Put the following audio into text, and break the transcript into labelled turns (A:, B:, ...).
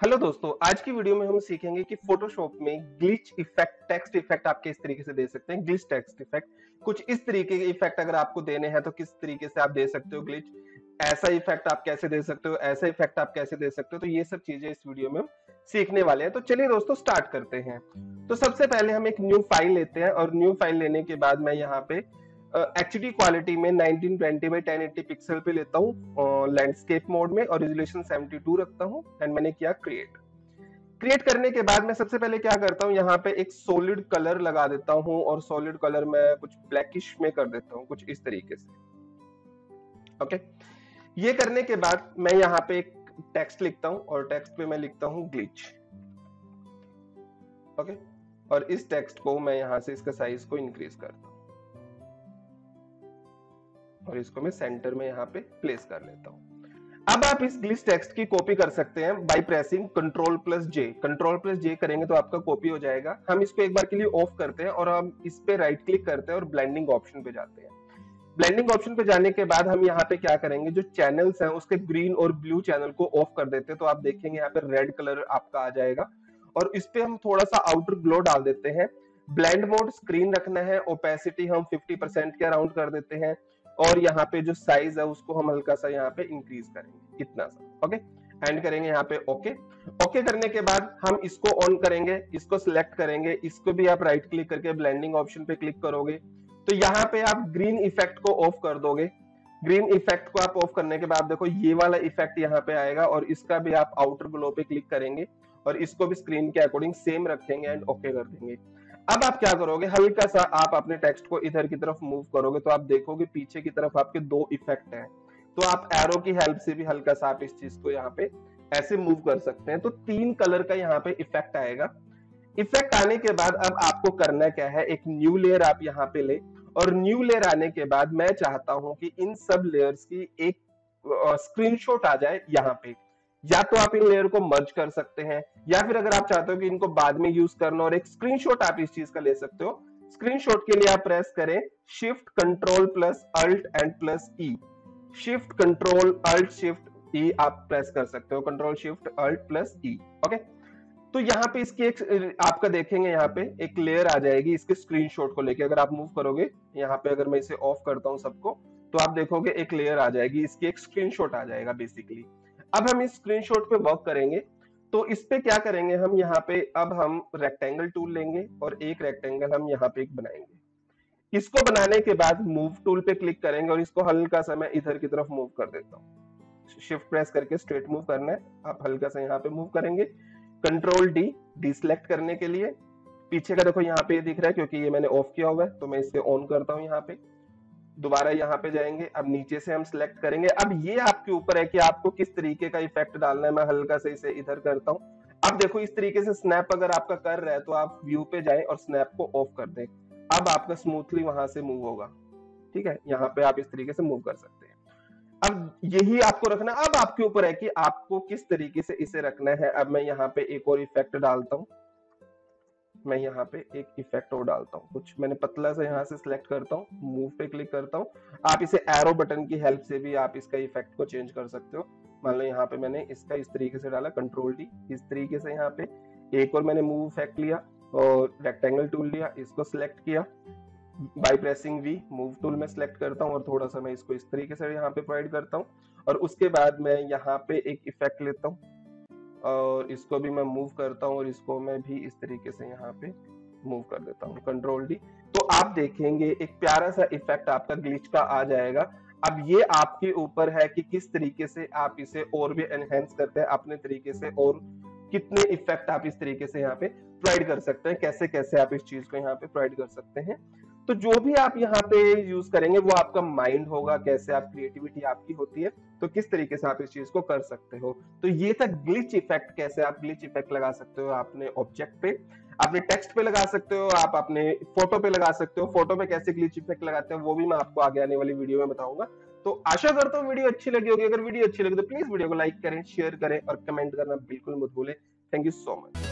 A: Hello दोस्तों, आज की वीडियो में हम सीखेंगे कि फोटोशॉप में ग्लिच इफ़ेक्ट टेक्स्ट इफ़ेक्ट आप किस तरीके से दे सकते हैं। ग्लिच टेक्स्ट इफ़ेक्ट कुछ इस तरीके के इफ़ेक्ट अगर आपको देने हैं तो किस तरीके से आप दे सकते हो ग्लिच ऐसा इफ़ेक्ट आप कैसे दे सकते हो? ऐसा इफ़ेक्ट आप कैसे दे सकते हो? तो ये सब चीज़ें इस वीडियो में हम सीखने वाले हैं। तो चलिए दोस्तों स्टार्ट करते हैं। तो सबसे पहले हम एक न्यू फ़ाइल लेते हैं और न्यू फ़ाइल लेने के बाद मैं यहाँ पे एच डी क्वालिटी में 1920 बाई 1080 पिक्सल पे लेता हूँ लैंडस्केप मोड में और रेजोल्यूशन 72 रखता हूँ एंड मैंने किया क्रिएट क्रिएट करने के बाद मैं सबसे पहले क्या करता हूँ, यहाँ पे एक सॉलिड कलर लगा देता हूँ और सॉलिड कलर मैं कुछ ब्लैकिश में कर देता हूँ, कुछ इस तरीके से. Okay okay? ये करने के बाद मैं यहाँ पे एक टेक्स्ट लिखता हूँ और टेक्स्ट पे मैं लिखता हूँ ग्लिच ओके और इस टेक्स्ट को मैं यहाँ से इसका साइज़ को इंक्रीज करता हूँ. और इसको मैं सेंटर में यहाँ पे प्लेस कर लेता हूँ। अब आप इस ग्लिच टेक्स्ट की कॉपी कर सकते हैं by pressing control plus J control plus J करेंगे तो आपका कॉपी हो जाएगा। हम इसको एक बार के लिए ऑफ़ करते हैं और हम इस पे राइट क्लिक करते हैं और ब्लेंडिंग ऑप्शन पे जाते हैं। ब्लेंडिंग ऑप्शन पे जाने के बाद हम यहाँ पे क्या करेंगे? जो चैनल्स हैं, उसके ग्रीन और ब्लू चैनल को ऑफ़ कर देते हैं तो आप देखेंगे यहाँ पे रेड कलर आपका आ जाएगा। और इस पे हम थोड़ा सा आउटर ग्लो डाल देते हैं। ब्लेंड मोड स्क्रीन रखना है। ओपेसिटी हम 50% के अराउंड कर देते हैं। और यहाँ पे जो साइज़ है, उसको हम हल्का सा यहाँ पे इंक्रीज करेंगे। इतना सा ओके एंड करेंगे यहाँ पे ओके ओके करने के बाद हम इसको ऑन करेंगे, इसको सिलेक्ट करेंगे, इसको भी आप राइट क्लिक करके ब्लेंडिंग ऑप्शन पे क्लिक करोगे। तो यहाँ पे आप ग्रीन इफ़ेक्ट को ऑफ़ कर दोगे। ग्रीन इफ़ेक्ट को आप ऑफ़ करने के बाद देखो, ये वाला इफ़ेक्ट यहाँ पे आएगा और इसका भी आप आउटर ग्लो पे क्लिक करेंगे और इसको भी स्क्रीन के अकॉर्डिंग सेम रखेंगे एंड ओके कर देंगे। अब आप क्या करोगे? हल्का सा आप अपने टेक्स्ट को इधर की तरफ़ मूव करोगे तो आप देखोगे पीछे की तरफ़ आपके दो इफ़ेक्ट हैं। तो आप एरो की हेल्प से भी हल्का सा आप इस चीज़ को यहाँ पे ऐसे मूव कर सकते हैं। तो तीन कलर का यहाँ पे इफ़ेक्ट आएगा। इफ़ेक्ट आने के बाद अब आपको करना क्या है? एक न्यू लेयर आप यहाँ पे ले और न्यू लेयर आने के बाद मैं चाहता हूँ कि इन सब लेयर्स की एक स्क्रीनशॉट आ जाए यहाँ पे। या तो आप इन लेयर को मर्ज कर सकते हैं, या फिर अगर आप चाहते हो कि इनको बाद में यूज़ करना और एक स्क्रीनशॉट आप इस चीज़ का ले सकते हो स्क्रीनशॉट के लिए आप प्रेस करें shift control plus alt and plus E shift control alt shift E आप प्रेस कर सकते हो control shift alt plus E okay तो यहाँ पे इसकी एक, आपका देखेंगे यहाँ पे एक लेयर आ जाएगी इसके स्क्रीनशॉट को लेके, अगर आप मूव करोगे, यहाँ पे अगर मैं इसे ऑफ़ करता हूँ सबको तो आप देखोगे एक लेयर आ जाएगी, इसकी एक स्क्रीनशॉट आ जाएगा बेसिकली अब हम इस स्क्रीनशॉट पे वर्क करेंगे। तो इस पे क्या करेंगे हम? यहाँ पे अब हम रेक्टेंगल टूल लेंगे और एक रेक्टेंगल हम यहाँ पे एक बनाएँगे। इसको बनाने के बाद मूव टूल पे क्लिक करेंगे और इसको हल्का सा मैं इधर की तरफ़ मूव कर देता हूँ। शिफ्ट प्रेस करके स्ट्रेट मूव करना है। आप हल्का सा यहाँ पे मूव करेंगे। कंट्रोल डी डिसलेक्ट करने के लिए। पीछे का देखो यहाँ पे दिख रहा है क्योंकि ये मैंने ऑफ़ किया हुआ है तो मैं इसे ऑन करता हूँ यहाँ पे। दोबारा यहाँ पे जाएँगे, अब नीचे से हम सिलेक्ट करेंगे। अब ये आपके ऊपर है कि आपको किस तरीके का इफ़ेक्ट डालना है, मैं हल्का से इसे इधर करता हूँ। अब देखो, इस तरीके से स्नैप अगर आपका कर रहा है तो आप व्यू पे जाए और स्नैप को ऑफ़ कर दें। अब आपका स्मूथली वहाँ से मूव होगा। ठीक है? यहाँ पे आप इस तरीके से मूव कर सकते हैं। अब यही आपको रखना अब आपके ऊपर है कि आपको किस तरीके से इसे रखना है। अब मैं यहाँ पे एक और इफ़ेक्ट डालता हूँ। मैं यहाँ पे एक इफ़ेक्ट और डालता हूँ। कुछ मैंने पतला सा यहाँ से सिलेक्ट करता हूँ मूव पे क्लिक करता हूँ। आप इसे एरो बटन की हेल्प से भी आप इसका इफ़ेक्ट को चेंज कर सकते हो। मान लो यहाँ पे मैंने इसका इस तरीके से डाला कंट्रोल डी इस तरीके से यहाँ पे एक और मैंने मूव इफ़ेक्ट लिया और रेक्टेंगल टूल लिया, इसको सिलेक्ट किया। By pressing V move tool में सिलेक्ट करता हूँ और थोड़ा सा मैं इसको इस तरीके से यहाँ पे प्रोवाइड करता हूँ। और उसके बाद मैं यहाँ पे एक इफ़ेक्ट लेता हूँ। और इसको भी मैं मूव करता हूँ और इसको मैं भी इस तरीके से यहाँ पे मूव कर देता हूँ। कंट्रोल डी तो आप देखेंगे, एक प्यारा सा इफ़ेक्ट आपका ग्लिच का आ जाएगा। अब ये आपके ऊपर है कि किस तरीके से आप इसे और भी एनहेंस करते हैं, अपने तरीके से और कितने इफ़ेक्ट आप इस तरीके से यहाँ पे प्रोवाइड कर सकते हैं कैसे कैसे आप इस चीज़ को यहाँ पे प्रोवाइड कर सकते हैं। तो जो भी आप यहाँ पे यूज़ करेंगे, वो आपका माइंड होगा, कैसे आप क्रिएटिविटी आपकी होती है तो किस तरीके से आप इस चीज़ को कर सकते हो। तो ये था ग्लिच इफ़ेक्ट कैसे आप ग्लिच इफ़ेक्ट लगा सकते हो अपने ऑब्जेक्ट पे। अपने टेक्स्ट पे लगा सकते हो, आप अपने फ़ोटो पे लगा सकते हो। फ़ोटो पे कैसे ग्लिच इफ़ेक्ट लगाते हैं, वो भी मैं आपको आगे आने वाली वीडियो में बताऊँगा। तो आशा करता हूँ वीडियो अच्छी लगी होगी। अगर वीडियो अच्छी लगी तो प्लीज़ वीडियो को लाइक करें शेयर करें और कमेंट करना बिल्कुल मत भूलें। Thank you so much